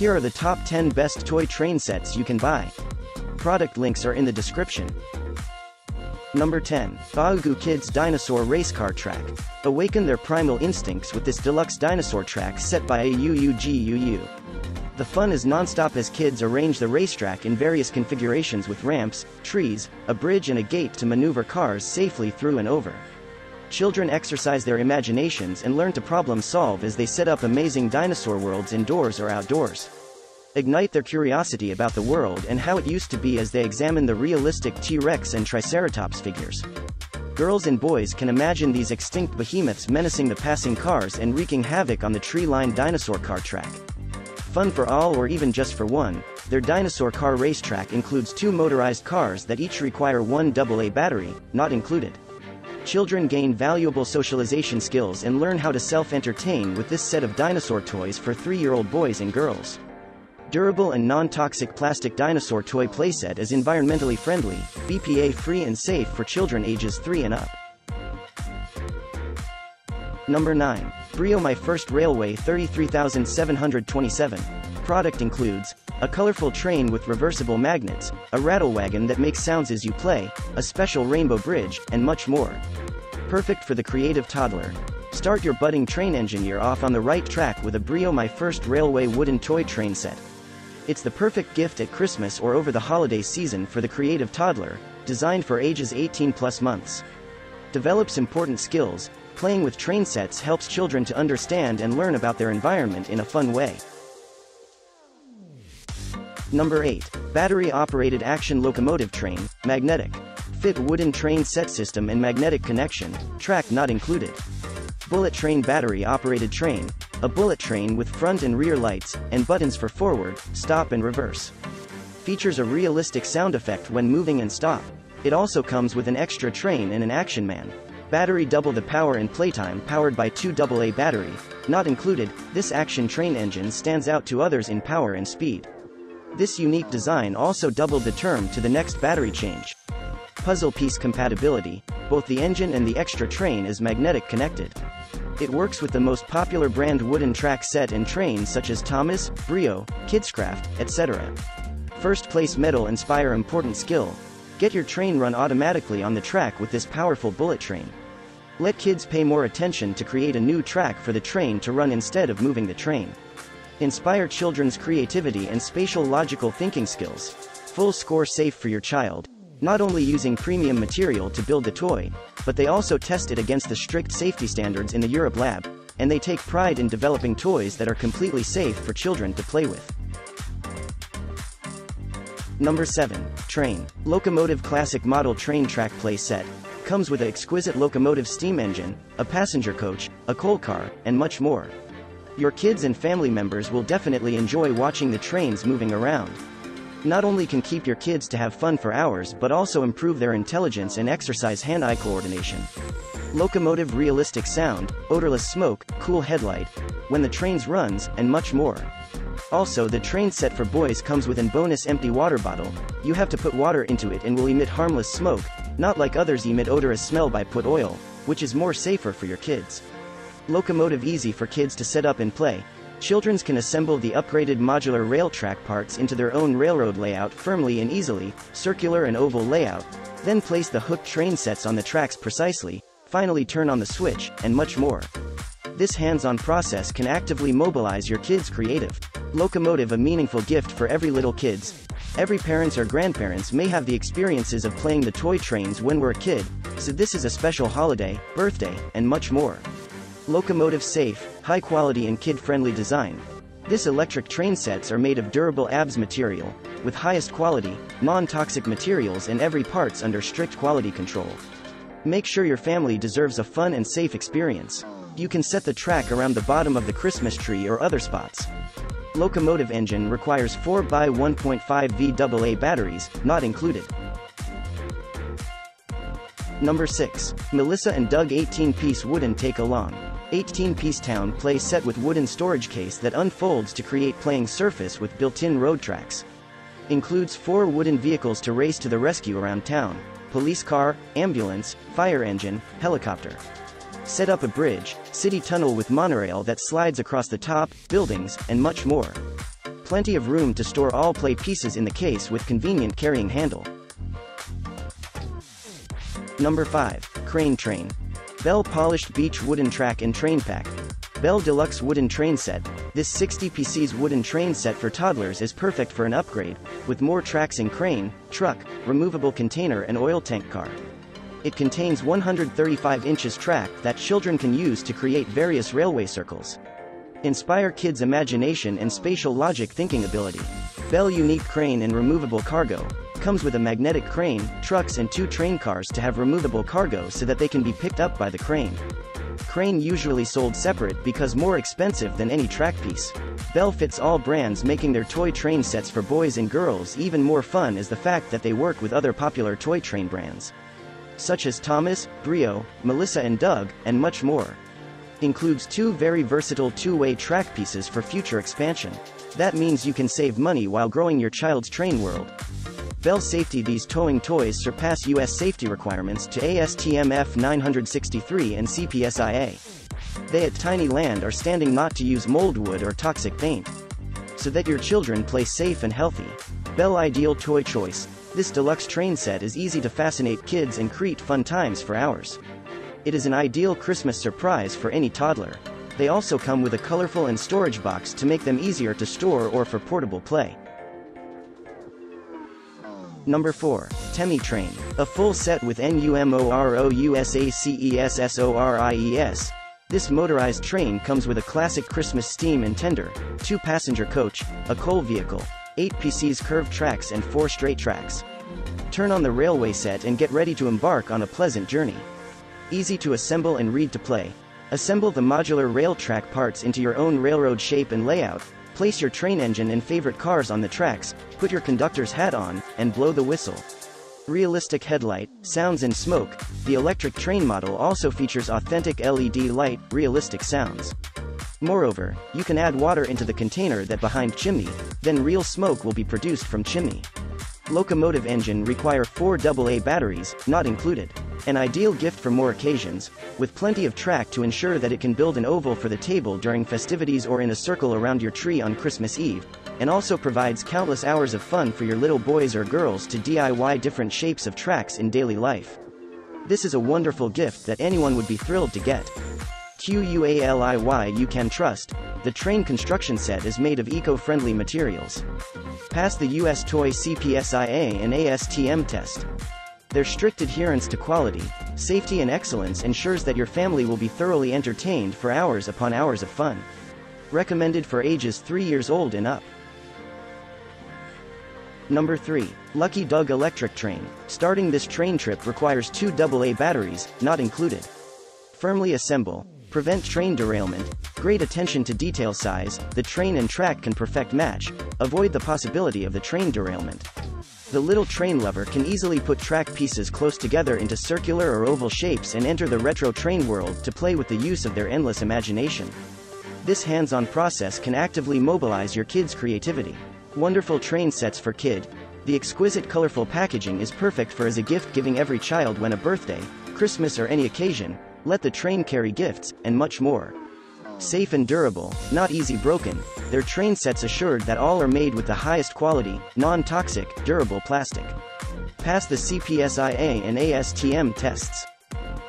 Here are the top 10 best toy train sets you can buy. Product links are in the description. Number 10. Baogu Kids Dinosaur Race Car Track. Awaken their primal instincts with this deluxe dinosaur track set by AUUGUU. The fun is non-stop as kids arrange the racetrack in various configurations with ramps, trees, a bridge and a gate to maneuver cars safely through and over. Children exercise their imaginations and learn to problem solve as they set up amazing dinosaur worlds indoors or outdoors. Ignite their curiosity about the world and how it used to be as they examine the realistic T-Rex and Triceratops figures. Girls and boys can imagine these extinct behemoths menacing the passing cars and wreaking havoc on the tree-lined dinosaur car track. Fun for all or even just for one, their dinosaur car racetrack includes two motorized cars that each require one AA battery, not included. Children gain valuable socialization skills and learn how to self-entertain with this set of dinosaur toys for three-year-old boys and girls. Durable and non-toxic plastic dinosaur toy playset is environmentally friendly, BPA-free and safe for children ages 3 and up. Number 9. Brio My First Railway 33727. Product includes a colorful train with reversible magnets, a rattle wagon that makes sounds as you play, a special rainbow bridge, and much more. Perfect for the creative toddler. Start your budding train engineer off on the right track with a Brio My First Railway wooden toy train set. It's the perfect gift at Christmas or over the holiday season for the creative toddler, designed for ages 18 plus months. Develops important skills, playing with train sets helps children to understand and learn about their environment in a fun way. Number 8. Battery-operated action locomotive train, magnetic. Fit wooden train set system and magnetic connection, track not included. Bullet train battery-operated train, a bullet train with front and rear lights, and buttons for forward, stop and reverse. Features a realistic sound effect when moving and stop. It also comes with an extra train and an action man. Battery double the power and playtime powered by two AA battery. Not included, this action train engine stands out to others in power and speed. This unique design also doubled the term to the next battery change. Puzzle piece compatibility, both the engine and the extra train is magnetic connected. It works with the most popular brand wooden track set and trains such as Thomas, Brio, Kidscraft, etc. First place medal inspire important skill. Get your train run automatically on the track with this powerful bullet train. Let kids pay more attention to create a new track for the train to run instead of moving the train. Inspire children's creativity and spatial logical thinking skills. Full score safe for your child. Not only using premium material to build the toy, but they also test it against the strict safety standards in the Europe lab, and they take pride in developing toys that are completely safe for children to play with. Number 7. Train. Locomotive Classic Model Train Track Play Set. Comes with an exquisite locomotive steam engine, a passenger coach, a coal car, and much more. Your kids and family members will definitely enjoy watching the trains moving around. Not only can keep your kids to have fun for hours but also improve their intelligence and exercise hand-eye coordination. Locomotive realistic sound, odorless smoke, cool headlight, when the trains runs, and much more. Also the train set for boys comes with an bonus empty water bottle, you have to put water into it and will emit harmless smoke, not like others emit odorous smell by put oil, which is more safer for your kids. Locomotive easy for kids to set up and play. Children's can assemble the upgraded modular rail track parts into their own railroad layout firmly and easily, circular and oval layout, then place the hooked train sets on the tracks precisely, finally turn on the switch, and much more. This hands-on process can actively mobilize your kids' creative. Locomotive a meaningful gift for every little kids. Every parents or grandparents may have the experiences of playing the toy trains when we're a kid, so this is a special holiday, birthday, and much more. Locomotive safe, high quality and kid-friendly design. This electric train sets are made of durable ABS material, with highest quality, non-toxic materials and every parts under strict quality control. Make sure your family deserves a fun and safe experience. You can set the track around the bottom of the Christmas tree or other spots. Locomotive engine requires 4 x 1.5 VAA batteries, not included. Number 6. Melissa and Doug 18-piece wooden take-along. 18-piece town play set with wooden storage case that unfolds to create playing surface with built-in road tracks. Includes four wooden vehicles to race to the rescue around town. Police car, ambulance, fire engine, helicopter. Set up a bridge, city tunnel with monorail that slides across the top, buildings, and much more. plenty of room to store all play pieces in the case with convenient carrying handle. Number 5. Crane Train. Bell Polished Beech Wooden Track and Train Pack. Bell Deluxe Wooden Train Set. This 60 PC's wooden train set for toddlers is perfect for an upgrade, with more tracks in crane, truck, removable container and oil tank car. It contains 135 inches track that children can use to create various railway circles. Inspire kids' imagination and spatial logic thinking ability. Bell Unique Crane and Removable Cargo comes with a magnetic crane, trucks and two train cars to have removable cargo so that they can be picked up by the crane. Crane usually sold separate because more expensive than any track piece. Bell fits all brands making their toy train sets for boys and girls even more fun is the fact that they work with other popular toy train brands such as Thomas, Brio, Melissa and Doug, and much more. Includes two very versatile two-way track pieces for future expansion. That means you can save money while growing your child's train world. Bell Safety These towing toys surpass US safety requirements to ASTM F963 and CPSIA. They at Tiny Land are standing not to use mold wood or toxic paint. So that your children play safe and healthy. Bell Ideal Toy Choice, this deluxe train set is easy to fascinate kids and create fun times for hours. It is an ideal Christmas surprise for any toddler. They also come with a colorful and storage box to make them easier to store or for portable play. Number 4. Temi Train. A full set with NUMOROUSACESSORIES. This motorized train comes with a classic Christmas steam and tender, two-passenger coach, a coal vehicle, 8 PC's curved tracks and 4 straight tracks. Turn on the railway set and get ready to embark on a pleasant journey. Easy to assemble and read to play. Assemble the modular rail track parts into your own railroad shape and layout, place your train engine and favorite cars on the tracks, put your conductor's hat on, and blow the whistle. Realistic headlight, sounds and smoke, the electric train model also features authentic LED light, realistic sounds. Moreover, you can add water into the container that behind chimney, then real smoke will be produced from chimney. Locomotive engine require 4 AA batteries, not included. An ideal gift for more occasions, with plenty of track to ensure that it can build an oval for the table during festivities or in a circle around your tree on Christmas Eve, and also provides countless hours of fun for your little boys or girls to DIY different shapes of tracks in daily life. This is a wonderful gift that anyone would be thrilled to get. QUALIY you can trust, the train construction set is made of eco-friendly materials. Pass the US Toy CPSIA and ASTM test. Their strict adherence to quality, safety and excellence ensures that your family will be thoroughly entertained for hours upon hours of fun. Recommended for ages 3 years old and up. Number 3. Lucky Doug Electric Train. Starting this train trip requires two AA batteries, not included. Firmly assemble, Prevent train derailment, great attention to detail size, the train and track can perfect match, avoid the possibility of the train derailment. The little train lover can easily put track pieces close together into circular or oval shapes and enter the retro train world to play with the use of their endless imagination. This hands-on process can actively mobilize your kid's creativity. Wonderful train sets for kid. The exquisite colorful packaging is perfect for as a gift giving every child when a birthday, Christmas or any occasion, let the train carry gifts, and much more. Safe and durable, not easy broken, their train sets assured that all are made with the highest quality, non-toxic, durable plastic. Pass the CPSIA and ASTM tests.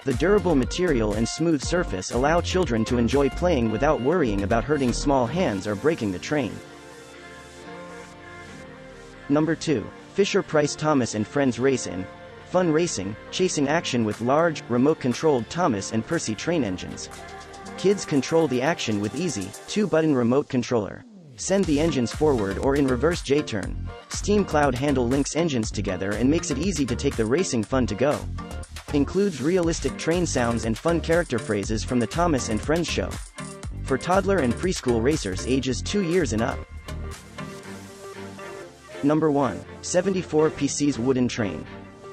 The durable material and smooth surface allow children to enjoy playing without worrying about hurting small hands or breaking the train. Number 2. Fisher-Price Thomas and Friends Race In, fun racing, chasing action with large, remote-controlled Thomas and Percy train engines. Kids control the action with easy, two-button remote controller. Send the engines forward or in reverse J-turn. Steam Cloud handle links engines together and makes it easy to take the racing fun to go. Includes realistic train sounds and fun character phrases from the Thomas and Friends show. For toddler and preschool racers ages 2 years and up. Number 1. 74 PC's Wooden Train.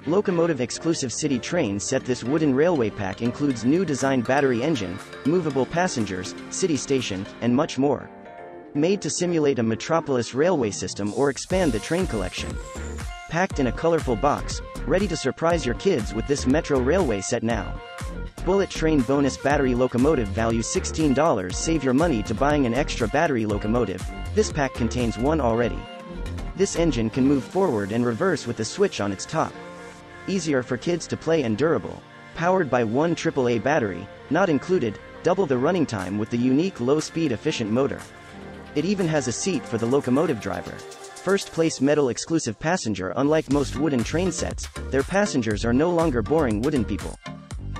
Locomotive exclusive city train set this wooden railway pack includes new designed battery engine, movable passengers, city station, and much more. Made to simulate a metropolis railway system or expand the train collection. Packed in a colorful box, ready to surprise your kids with this metro railway set now. Bullet Train Bonus Battery Locomotive value $16 save your money to buying an extra battery locomotive, this pack contains one already. This engine can move forward and reverse with a switch on its top. Easier for kids to play and durable. Powered by one AAA battery, not included, double the running time with the unique low-speed efficient motor. It even has a seat for the locomotive driver. First place medal exclusive passenger Unlike most wooden train sets, their passengers are no longer boring wooden people.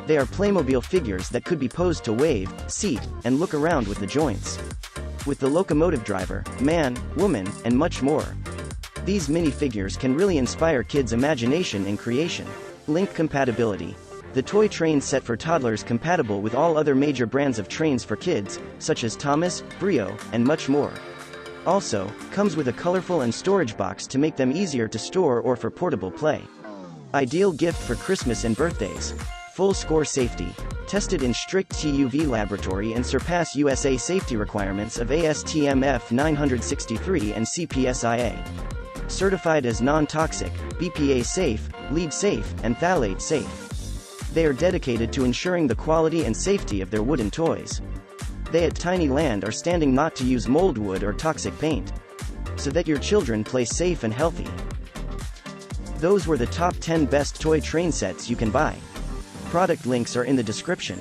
They are Playmobil figures that could be posed to wave, seat, and look around with the joints. With the locomotive driver, man, woman, and much more. These minifigures can really inspire kids' imagination and creation. Link compatibility. The toy train set for toddlers compatible with all other major brands of trains for kids, such as Thomas, Brio, and much more. Also, comes with a colorful and storage box to make them easier to store or for portable play. Ideal gift for Christmas and birthdays. Full score safety. Tested in strict TUV laboratory and surpass USA safety requirements of ASTM F963 and CPSIA. Certified as non-toxic, BPA safe, lead safe, and phthalate safe. They are dedicated to ensuring the quality and safety of their wooden toys. They at Tiny Land are standing not to use mold wood or toxic paint. So that your children play safe and healthy. Those were the top 10 best toy train sets you can buy. Product links are in the description.